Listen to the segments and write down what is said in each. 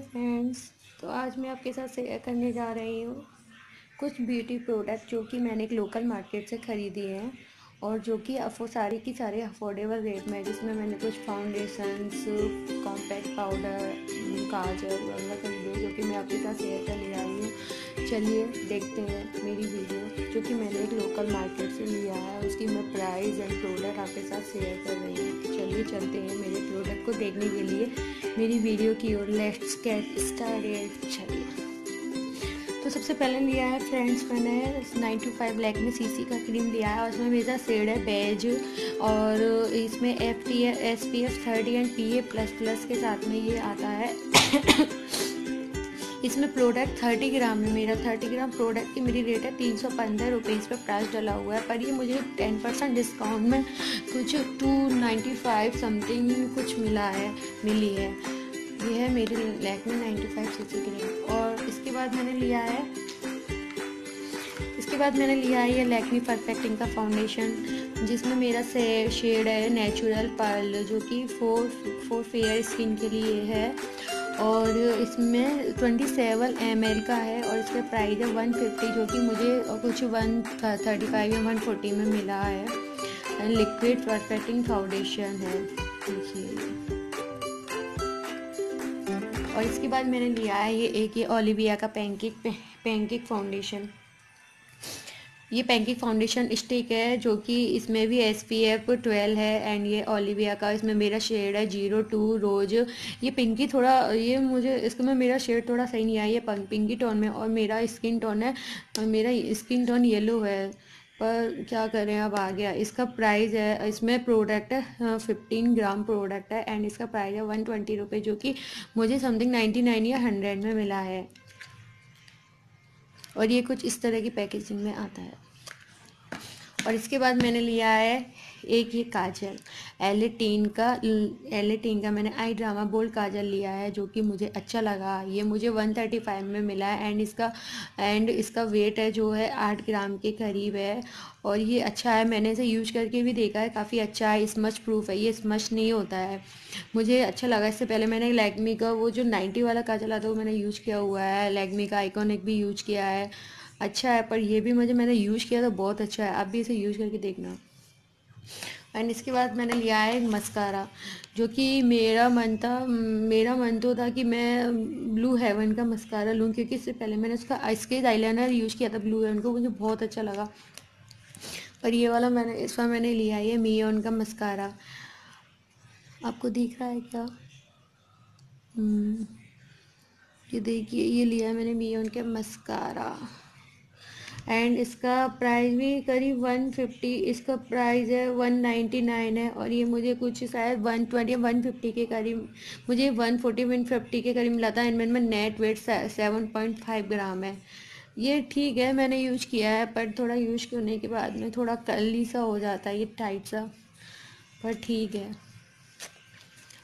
Friends तो आज मैं आपके साथ शेयर करने जा रही हूँ कुछ ब्यूटी प्रोडक्ट जो कि मैंने एक लोकल मार्केट से ख़रीदी हैं और जो कि अफो सारी की सारे अफोर्डेबल रेट में जिसमें मैंने कुछ फाउंडेशंस कॉम्पैक्ट पाउडर काजल वगैरह खरीदे जो कि मैं आपके साथ शेयर करने जा रही हूँ। चलिए देखते हैं मेरी वीडियो जो कि मैंने एक लोकल मार्केट से लिया है, उसकी मैं प्राइस एंड प्रोडक्ट आपके साथ शेयर कर रही हूँ। चलिए चलते हैं मेरे प्रोडक्ट को देखने के लिए। मेरी वीडियो की ओर लेट्स गेट स्टार्टेड चलिए। तो सबसे पहले लिया है फ्रेंड्स मैंने नाइन टू फाइव ब्लैक में सीसी का क्रीम लिया है और उसमें मेरा सेड़ है बेज और इसमें F T S P F thirty and P A plus plus के साथ में ये आता है। इसमें प्रोडक्ट थर्टी ग्राम में मेरा. थर्टी ग्राम प्रोडक्ट की मेरी रेट है तीन सौ पंद्रह रुपये इस पर प्राइस डला हुआ है. पर ये मुझे टेन परसेंट डिस्काउंट में कुछ टू नाइन्टी फाइव समथिंग कुछ मिला है, मिली है. ये है मेरी Lakme ninety five C C cream और इसके बाद मैंने लिया है, इसके बाद मैंने लिया है ये लैक्मी परफेक्टिंग का फाउंडेशन जिसमें मेरा से शेड है नेचुरल पर्ल जो कि फोर फोर फेयर स्किन के लिए है. और इसमें ट्वेंटी सेवन एम का है और इसका प्राइस है वन फिफ्टी जो कि मुझे कुछ वन थर्टी फाइव या वन फोर्टी में मिला है। लिक्विड परफेक्टिंग फाउंडेशन है और इसके बाद मैंने लिया है ये एक ये ओलिविया का पैनकेक पैनकेक फाउंडेशन ये पैंकिक फाउंडेशन स्टिक है, जो कि इसमें भी एस पी एफ़ ट्वेल्व है एंड ये ओलिविया का, इसमें मेरा शेड है ज़ीरो टू रोज। ये पिंकी थोड़ा, ये मुझे, इसको इसमें मेरा शेड थोड़ा सही नहीं आया, ये पिंकी टोन में, और मेरा स्किन टोन है, और मेरा स्किन टोन येलो है। पर क्या करें, अब आ गया। इसका प्राइस है, इसमें प्रोडक्ट है फिफ्टीन ग्राम प्रोडक्ट है एंड इसका प्राइस है वन ट्वेंटी रुपये जो कि मुझे समथिंग नाइन्टी नाइन या हंड्रेड में मिला है। और ये कुछ इस तरह की पैकेजिंग में आता है। और इसके बाद मैंने लिया है एक ये काजल, एलेटीन का एलेटीन का मैंने आई ड्रामा बोल्ड काजल लिया है, जो कि मुझे अच्छा लगा। ये मुझे वन थर्टी फाइव में मिला है एंड इसका एंड इसका वेट है जो है आठ ग्राम के करीब है। और ये अच्छा है, मैंने इसे यूज़ करके भी देखा है, काफ़ी अच्छा है स्मच प्रूफ है, ये स्मच नहीं होता है। मुझे अच्छा लगा, इससे पहले मैंने लैगमी का वो जो नाइन्टी वाला काजल आता है, वो मैंने यूज़ किया हुआ है। लैगमी का आइकॉनिक भी यूज़ किया है। अच्छा है पर ये भी मुझे मैंने यूज़ किया तो बहुत अच्छा है। आप भी इसे यूज़ करके देखना। एंड इसके बाद मैंने लिया है मस्कारा जो कि मेरा मन था मेरा मन तो था कि मैं ब्लू हेवन का मस्कारा लूँ क्योंकि इससे पहले मैंने उसका आइसकेज आईलाइनर यूज़ किया था ब्लू हेवन को मुझे बहुत अच्छा लगा। पर ये वाला मैंने इस बार मैंने लिया ये मियोन का मस्कारा आपको दिख रहा है क्या? हम्म, ये देखिए ये लिया है मैंने मियोन का मस्कारा एंड इसका प्राइस भी करीब वन फिफ्टी इसका प्राइस है वन नाइन्टी नाइन है और ये मुझे कुछ शायद वन ट्वेंटी वन फिफ्टी के करीब, मुझे वन फोर्टी वन फिफ्टी के करीब मिला था। इनमें में net weight seven point five gram है। ये ठीक है, मैंने यूज़ किया है, पर थोड़ा यूज़ करने के बाद में थोड़ा कली सा हो जाता है, ये टाइट सा, पर ठीक है।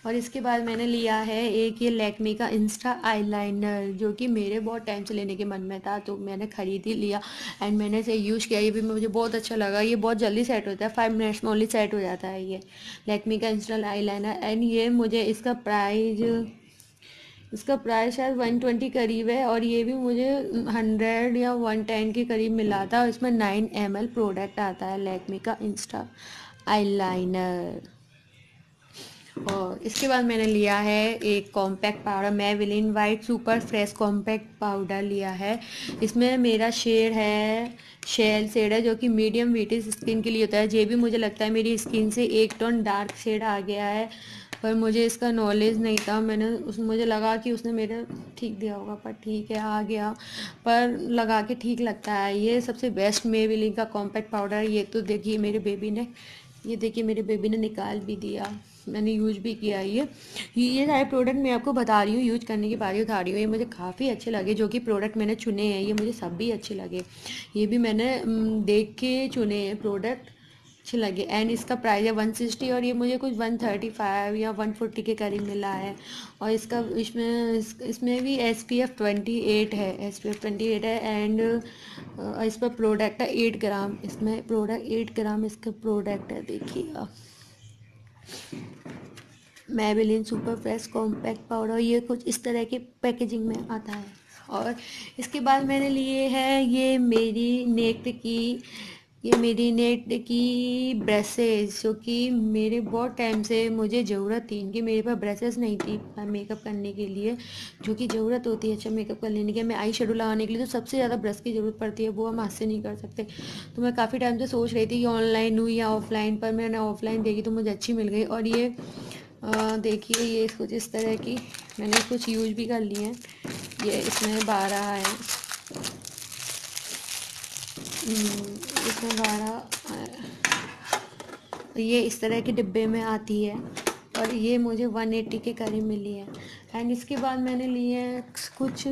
और इसके बाद मैंने लिया है एक ये लैक्मी का इंस्टा आईलाइनर जो कि मेरे बहुत टाइम से लेने के मन में था तो मैंने ख़रीद ही लिया एंड मैंने इसे यूज़ किया। ये भी मुझे बहुत अच्छा लगा। ये बहुत जल्दी सेट होता है फाइव मिनट्स में ओनली सेट हो जाता है ये लैक्मी का इंस्टा आईलाइनर एंड ये मुझे इसका प्राइज इसका प्राइस शायद वन ट्वेंटी करीब है और ये भी मुझे हंड्रेड या वन टेन के करीब मिला था। और इसमें नाइन एम प्रोडक्ट आता है लैक्मी का इंस्टा आईलाइनर और इसके बाद मैंने लिया है एक कॉम्पैक्ट पाउडर मैं Maybelline white super fresh compact powder लिया है। इसमें मेरा शेड है शेल शेड है, जो कि मीडियम वीटिस स्किन के लिए होता है। ये भी मुझे लगता है मेरी स्किन से एक टोन डार्क शेड आ गया है, पर मुझे इसका नॉलेज नहीं था। मैंने उस, मुझे लगा कि उसने मेरे ठीक दिया होगा, पर ठीक है, आ गया। पर लगा के ठीक लगता है। ये सबसे बेस्ट मेविलिन का कॉम्पैक्ट पाउडर ये तो देखिए मेरे बेबी ने, ये देखिए मेरे बेबी ने निकाल भी दिया। मैंने यूज़ भी किया ये। ये सारे प्रोडक्ट मैं आपको बता रही हूँ यूज़ करने की बारी उठा रही हूँ। ये मुझे काफ़ी अच्छे लगे जो कि प्रोडक्ट मैंने चुने हैं ये मुझे सब भी अच्छे लगे। ये भी मैंने देख के चुने हैं प्रोडक्ट अच्छे लगे। एंड इसका प्राइस है वन सिक्सटी और ये मुझे कुछ वन थर्टी फाइव या वन फोर्टी के करीब मिला है। और इसका इसमें इस, इसमें भी S P F twenty eight है। S P F twenty eight है एंड इस पर प्रोडक्ट है एट ग्राम इसमें प्रोडक्ट एट ग्राम इसका प्रोडक्ट है देखिए Maybelline super fresh compact powder ये कुछ इस तरह के पैकेजिंग में आता है। और इसके बाद मैंने लिए है ये मेरी नेट की, ये मेरी नेट की ब्रशेज जो कि मेरे बहुत टाइम से मुझे ज़रूरत थी। इनकी मेरे पास ब्रशेज़ नहीं थी मेकअप करने के लिए, जो कि ज़रूरत होती है अच्छा मेकअप कर लेने के मैं आई शेडो लगाने के लिए तो सबसे ज़्यादा ब्रश की ज़रूरत पड़ती है, वो हम हाथ से नहीं कर सकते। तो मैं काफ़ी टाइम से सोच रही थी कि ऑनलाइन लूँ या ऑफलाइन पर मैंने ऑफलाइन देखी तो मुझे अच्छी मिल गई। और ये देखिए ये कुछ इस तरह की मैंने कुछ यूज़ भी कर लिए हैं। ये इसमें बारह है। हम्म, इसमें बारह ये इस तरह के डिब्बे में आती है और ये मुझे 180 के करीब मिली है। एंड इसके बाद मैंने लिए हैं कुछ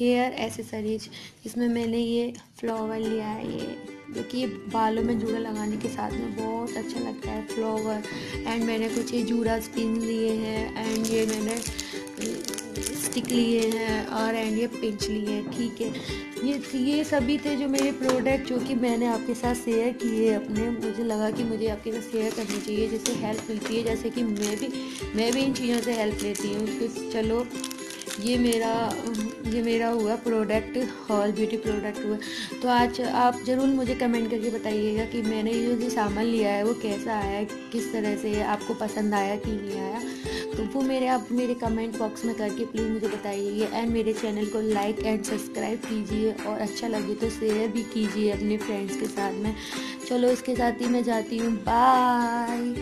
हेयर एसेसरीज इसमें मैंने ये फ्लावर लिया है ये जो कि ये बालों में जूड़ा लगाने के साथ में बहुत अच्छा लगता है, फ्लावर। एंड मैंने कुछ ये जूड़ा स्पिन लिए हैं एंड ये मैंने स्टिक लिए हैं, और एंड ये पिंच लिए हैं, ठीक है। ये ये सभी थे जो मेरे प्रोडक्ट जो कि मैंने आपके साथ शेयर किए अपने। मुझे लगा कि मुझे आपके साथ शेयर करनी चाहिए जिससे हेल्प मिलती है, जैसे कि मैं भी मैं भी इन चीज़ों से हेल्प लेती हूँ। तो चलो ये मेरा ये मेरा हुआ प्रोडक्ट हॉल ब्यूटी प्रोडक्ट हुआ। तो आज आप ज़रूर मुझे कमेंट करके बताइएगा कि मैंने ये जो सामान लिया है वो कैसा आया, किस तरह से आपको पसंद आया कि नहीं आया। तो वो मेरे, आप मेरे कमेंट बॉक्स में करके प्लीज़ मुझे बताइए एंड मेरे चैनल को लाइक एंड सब्सक्राइब कीजिए और अच्छा लगे तो शेयर भी कीजिए अपने फ्रेंड्स के साथ में। चलो इसके साथ ही मैं जाती हूँ। बाय